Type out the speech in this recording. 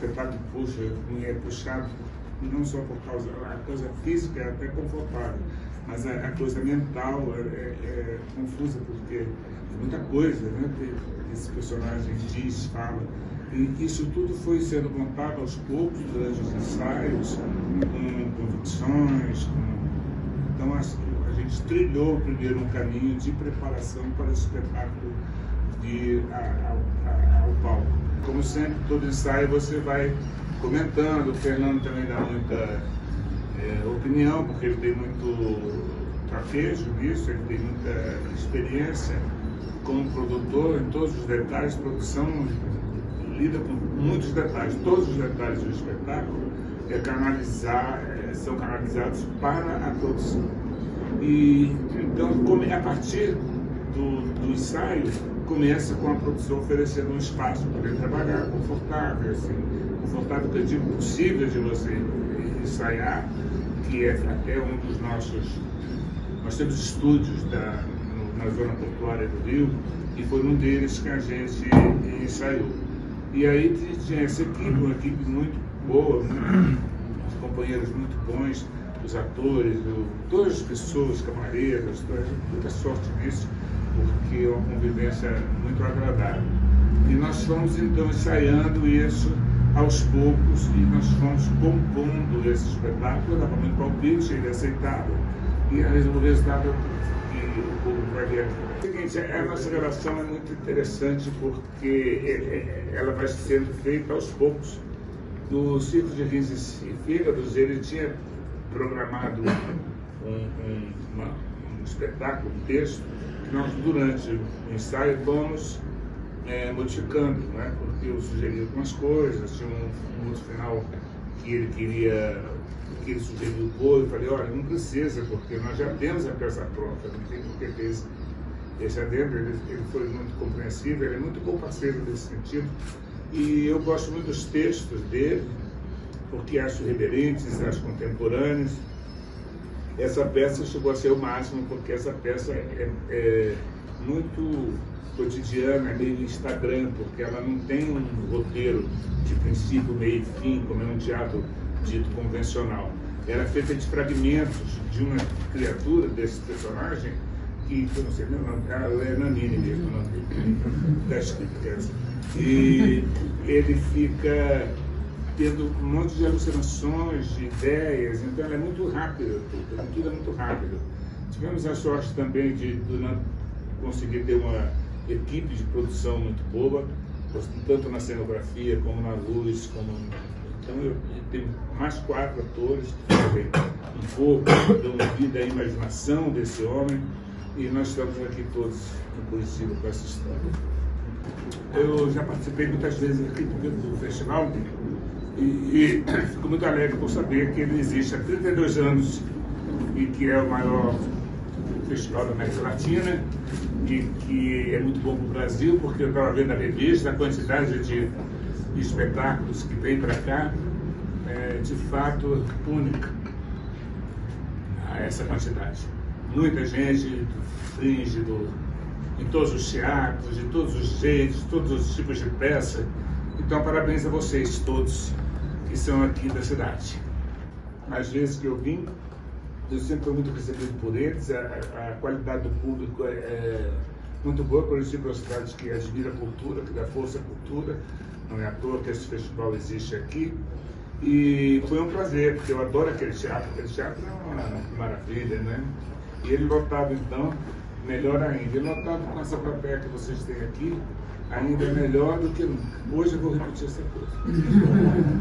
espetáculo puxa, é puxado não só por causa a coisa física é até confortável, mas a, a coisa mental é, é, é, confusa porque é muita coisa, né? Que esse personagem diz, fala. E isso tudo foi sendo montado aos poucos durante os ensaios, com convicções. Com... Então a, a gente trilhou primeiro um caminho de preparação para o espetáculo a, ao palco. Como sempre, todo ensaio você vai comentando, o Fernando também dá muita é, opinião, porque ele tem muito traquejo nisso, ele tem muita experiência como produtor em todos os detalhes, produção lida com muitos detalhes, todos os detalhes do espetáculo é canalizar, é, são canalizados para a produção. E então, a partir do, do ensaio, começa com a produção oferecendo um espaço para ele trabalhar confortável, assim, confortável que eu digo possível de você ensaiar, que é até um dos nossos. Nós temos estúdios da, no, na zona portuária do Rio, e foi um deles que a gente ensaiou. E aí tinha essa equipe, uma equipe muito boa, os companheiros muito bons, os atores, o, todas as pessoas, camareiras, muita sorte nisso, porque é uma convivência muito agradável. E nós fomos então ensaiando isso aos poucos e nós fomos compondo esse espetáculo, dava muito palpite, ele aceitava, e o resultado é que o público vai ver aqui. Seguinte, a nossa relação é muito interessante porque é, é, ela vai sendo feita aos poucos. No Circo de Rins e Fígados, ele tinha programado um, um, uma, um espetáculo, um texto, que nós, durante o ensaio, vamos é, modificando, né? porque eu sugeri algumas coisas, tinha um, um outro final que ele queria, que ele sugeriu o bolo, eu falei, olha, não precisa, porque nós já temos a peça pronta, não tem por que ter esse, esse adendo, ele, ele foi muito compreensível, ele é muito bom parceiro nesse sentido, e eu gosto muito dos textos dele, porque acho reverentes, acho contemporâneos. Essa peça chegou a ser o máximo, porque essa peça é, é muito cotidiana, meio Instagram, porque ela não tem um roteiro de princípio, meio e fim, como é um teatro dito convencional. Ela é feita de fragmentos de uma criatura, desse personagem, que, eu não sei meu nome, ela é Nanine mesmo, o nome da escrita. E ele fica tendo um monte de alucinações, de ideias, então ela é muito rápida, tudo, tudo é muito rápido. Tivemos a sorte também de, conseguir ter uma equipe de produção muito boa, tanto na cenografia como na luz, como então eu, tenho mais quatro atores que fazem um pouco, dão vida à imaginação desse homem e nós estamos aqui todos em Curitiba com essa história. Eu já participei muitas vezes aqui do festival e, e fico muito alegre por saber que ele existe há 32 anos e que é o maior festival da América Latina e que é muito bom para o Brasil, porque eu estava vendo a revista, a quantidade de espetáculos que vem para cá é de fato única a essa quantidade. Muita gente do fringe, do, em todos os teatros, de todos os jeitos, todos os tipos de peça. Então, parabéns a vocês todos que são aqui da cidade. Às vezes que eu vim, eu sempre fui muito recebido por eles, a, a qualidade do público é, é muito boa, por isso uma cidade que admira a cultura, que dá força à cultura, não é à toa que esse festival existe aqui. E foi um prazer, porque eu adoro aquele teatro, aquele teatro é uma maravilha, né? E ele lotado então, melhor ainda. Ele lotado com essa plateia que vocês têm aqui, ainda é melhor do que nunca. Hoje eu vou repetir essa coisa.